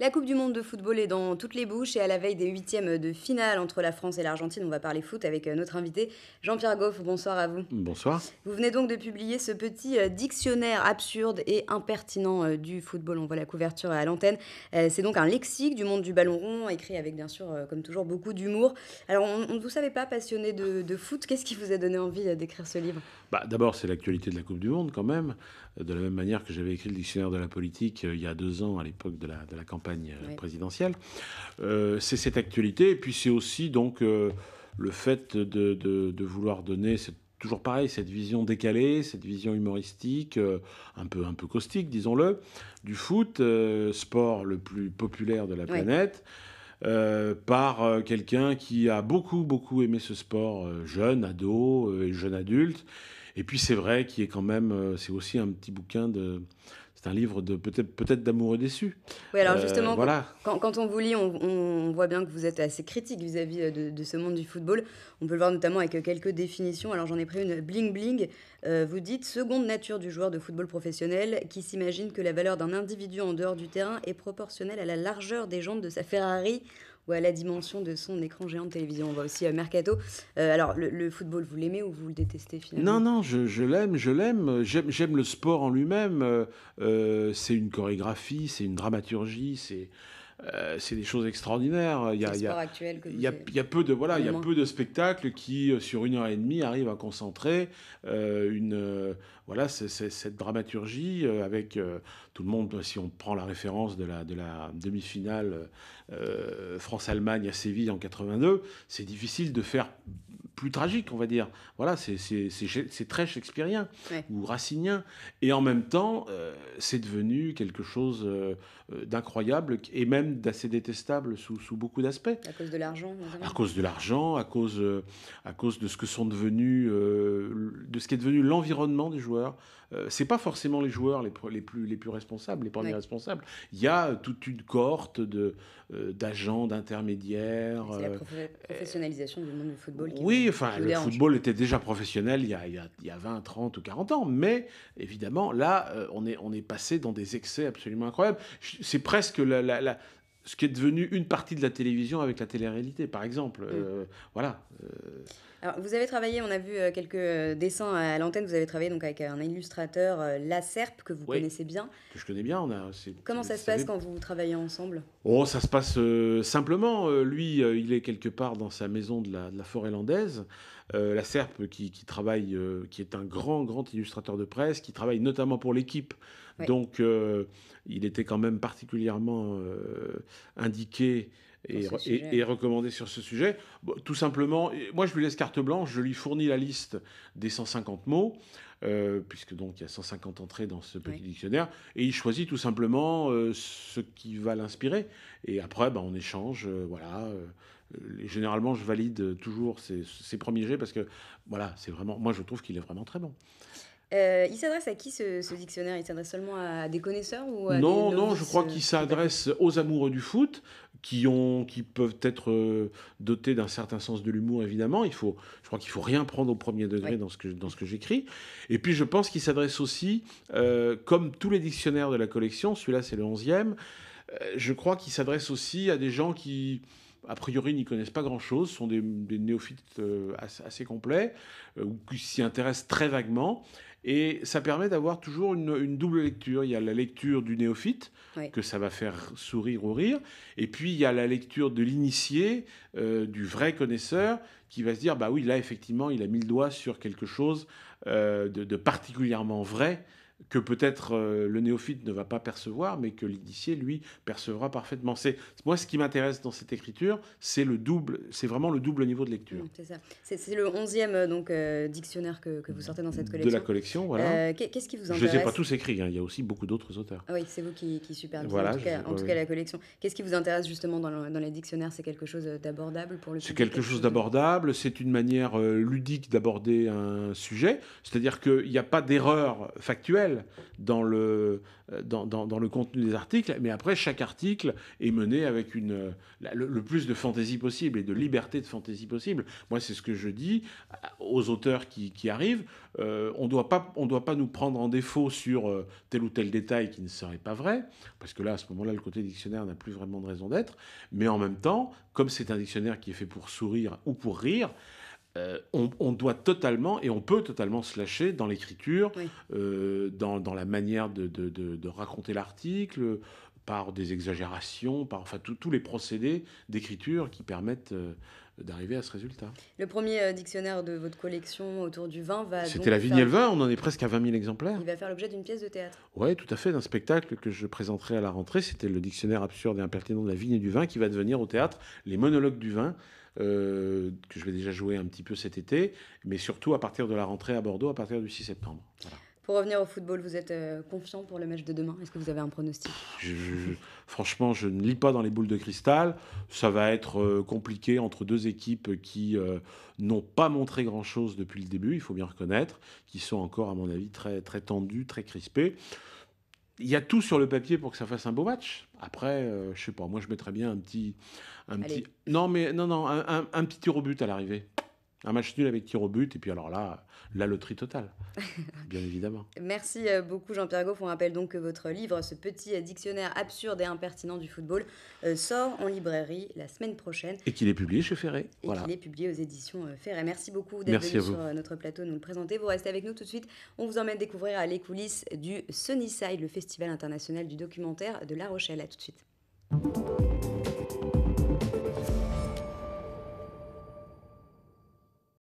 La Coupe du Monde de football est dans toutes les bouches et à la veille des huitièmes de finale entre la France et l'Argentine, on va parler foot avec euh, notre invité Jean-Pierre Goff. Bonsoir à vous. Bonsoir. Vous venez donc de publier ce petit euh, dictionnaire absurde et impertinent euh, du football. On voit la couverture à l'antenne. C'est donc un lexique du monde du ballon rond, écrit avec bien sûr, comme toujours, beaucoup d'humour. Alors, on ne vous savait pas passionné de, foot. Qu'est-ce qui vous a donné envie d'écrire ce livre? Bah, D'abord, c'est l'actualité de la Coupe du Monde quand même. De la même manière que j'avais écrit le dictionnaire de la politique il y a deux ans à l'époque de la, de la campagne présidentielle euh, c'est cette actualité, et puis c'est aussi donc euh, le fait de, vouloir donner c'est toujours pareil, cette vision décalée, cette vision humoristique, euh, un, peu, un peu caustique, disons-le, du foot, sport le plus populaire de la planète. par quelqu'un qui a beaucoup, beaucoup aimé ce sport, jeune, ado et jeune adulte. Et puis c'est vrai qu'il est quand même, c'est aussi un petit bouquin de, c'est un livre de peut-être peut-être d'amoureux déçus. Oui, alors euh, justement, quand, quand, on vous lit, on, voit bien que vous êtes assez critique vis-à-vis euh, de, ce monde du football. On peut le voir notamment avec quelques définitions. Alors j'en ai pris une bling bling. Euh, vous dites seconde nature du joueur de football professionnel qui s'imagine que la valeur d'un individu en dehors du terrain est proportionnelle à la largeur des jambes de sa Ferrari ou à la dimension de son écran géant de télévision. On voit aussi euh, Mercato. Euh, alors, le, football, vous l'aimez ou vous le détestez finalement? Non, non, je, l'aime, je l'aime. J'aime le sport en lui-même. Euh, c'est une chorégraphie, c'est une dramaturgie, c'est euh, c'est des choses extraordinaires. Il y a, il y a, il y a, il y a peu de voilà, il y a peu de spectacles qui sur une heure et demie arrivent à concentrer euh, une voilà cette dramaturgie avec tout le monde. Si on prend la référence de la de la demi-finale France-Allemagne à Séville en 82, c'est difficile de faire plus tragique, on va dire. Voilà, c'est très shakespearien ou racinien. Et en même temps, euh, c'est devenu quelque chose euh, d'incroyable et même d'assez détestable sous, sous beaucoup d'aspects. À cause de l'argent À cause de l'argent, à cause, euh, à cause de ce que sont devenus, de ce qui est devenu l'environnement des joueurs. C'est pas forcément les joueurs les, les, plus, les plus responsables, les premiers responsables. Il y a toute une cohorte de d'agents, d'intermédiaires. C'est la professionnalisation du monde du football. Qui oui, enfin, le football était déjà professionnel il y, a, il, y a, 20, 30 ou 40 ans, mais évidemment, là, euh, on, est, on est passé dans des excès absolument incroyables. C'est presque la, ce qui est devenu une partie de la télévision avec la télé-réalité, par exemple. Mm. Euh, voilà. Euh. Alors, vous avez travaillé, on a vu quelques dessins à l'antenne, vous avez travaillé donc avec un illustrateur, La Serpe, que vous connaissez bien. Que je connais bien. On a, Comment ça se passe quand vous travaillez ensemble? Oh, ça se passe simplement. lui, il est quelque part dans sa maison de la, de la forêt landaise. la Serpe, qui, qui travaille, qui est un grand, grand illustrateur de presse, qui travaille notamment pour l'équipe donc, euh, il était quand même particulièrement euh, indiqué et, recommandé sur ce sujet. tout simplement, moi, je lui laisse carte blanche, je lui fournis la liste des 150 mots. Euh, puisque donc il y a 150 entrées dans ce petit dictionnaire, et il choisit tout simplement ce qui va l'inspirer. Et après, ben, on échange, voilà. généralement, je valide toujours ces premiers jets parce que, voilà, c'est vraiment, moi, je trouve qu'il est vraiment très bon. Euh, il s'adresse à qui ce, dictionnaire? Il s'adresse seulement à des connaisseurs ou Non, non, je crois qu'il s'adresse aux amoureux du foot, qui, ont, qui peuvent être euh, dotés d'un certain sens de l'humour, évidemment. Il faut, je crois qu'il faut rien prendre au premier degré dans ce que, dans ce que j'écris. Et puis je pense qu'il s'adresse aussi, euh, comme tous les dictionnaires de la collection, celui-là c'est le 11e, je crois qu'il s'adresse aussi à des gens qui a priori n'y connaissent pas grand-chose, sont des, néophytes assez, complets, ou qui s'y intéressent très vaguement. Et ça permet d'avoir toujours une, double lecture. Il y a la lecture du néophyte, que ça va faire sourire ou rire, et puis il y a la lecture de l'initié, euh, du vrai connaisseur, qui va se dire, bah oui, là, effectivement, il a mis le doigt sur quelque chose euh, de, particulièrement vrai que peut-être euh, le néophyte ne va pas percevoir, mais que l'initié, lui, percevra parfaitement. C'est moi ce qui m'intéresse dans cette écriture, c'est le double, c'est vraiment le double niveau de lecture. c'est ça. C'est le onzième euh, donc euh, dictionnaire que, que, vous sortez dans cette collection. De la collection, voilà. Qu'est-ce qui vous intéresse Je ne les ai pas tous écrits. Hein. Il y a aussi beaucoup d'autres auteurs. Ah oui, c'est vous qui, qui supervisez. Voilà, en, tout cas, la collection. Qu'est-ce qui vous intéresse justement dans, dans les dictionnaires? C'est quelque chose d'abordable pour le. C'est quelque chose d'abordable. C'est une manière ludique d'aborder un sujet. C'est-à-dire qu'il n'y a pas d'erreur factuelle dans le, dans, dans, le contenu des articles, mais après, chaque article est mené avec une, le, plus de fantaisie possible et de liberté de fantaisie possible. Moi, c'est ce que je dis aux auteurs qui, qui arrivent. on ne doit pas nous prendre en défaut sur tel ou tel détail qui ne serait pas vrai, parce que là, à ce moment-là, le côté dictionnaire n'a plus vraiment de raison d'être. Mais en même temps, comme c'est un dictionnaire qui est fait pour sourire ou pour rire, euh, on, doit totalement et on peut totalement se lâcher dans l'écriture, euh, dans, la manière de, raconter l'article, par des exagérations, par enfin tous les procédés d'écriture qui permettent euh, d'arriver à ce résultat. Le premier dictionnaire de votre collection autour du vin va. C'était la vigne et le vin, on en est presque à 20 000 exemplaires. Il va faire l'objet d'une pièce de théâtre. Oui, tout à fait, d'un spectacle que je présenterai à la rentrée. C'était le dictionnaire absurde et impertinent de la vigne et du vin qui va devenir au théâtre les monologues du vin euh, que je vais déjà jouer un petit peu cet été, mais surtout à partir de la rentrée à Bordeaux, à partir du 6 septembre. Pour revenir au football, vous êtes euh, confiant pour le match de demain? Est-ce que vous avez un pronostic? Franchement, je ne lis pas dans les boules de cristal. Ça va être euh, compliqué entre deux équipes qui n'ont pas montré grand-chose depuis le début, il faut bien reconnaître, qui sont encore, à mon avis, très, très tendues, très crispées il y a tout sur le papier pour que ça fasse un beau match. Après, euh, je sais pas, moi je mettrais bien un petit, un petit, non mais non non, un, un petit tir au but à l'arrivée. Un match nul avec tir au but, et puis alors là, la loterie totale, bien évidemment. Merci euh, beaucoup Jean-Pierre Goff. On rappelle donc que votre livre, ce petit euh, dictionnaire absurde et impertinent du football, euh, sort en librairie la semaine prochaine. Et qu'il est publié chez Ferré. Et qu'il est publié aux éditions Ferré. Merci beaucoup d'être venu sur notre plateau nous le présenter. Vous restez avec nous tout de suite. On vous emmène découvrir les coulisses du Sunnyside, le festival international du documentaire de La Rochelle. À tout de suite.